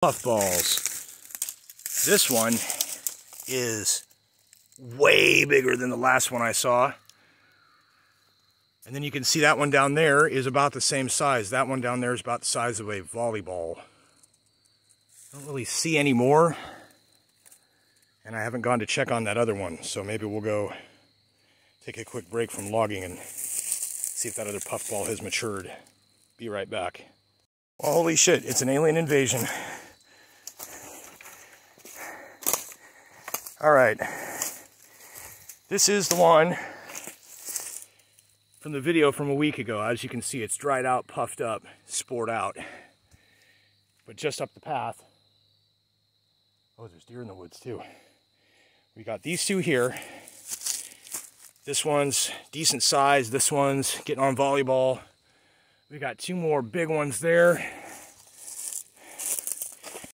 puffballs. This one is way bigger than the last one I saw. And then you can see that one down there is about the same size. That one down there is about the size of a volleyball. Don't really see any more. And I haven't gone to check on that other one. So maybe we'll go take a quick break from logging and see if that other puffball has matured. Be right back. Well, holy shit, it's an alien invasion. All right. This is the one from the video from a week ago. As you can see, it's dried out, puffed up, spored out. But just up the path, oh, there's deer in the woods too. We got these two here. This one's decent size. This one's getting on volleyball. We got two more big ones there.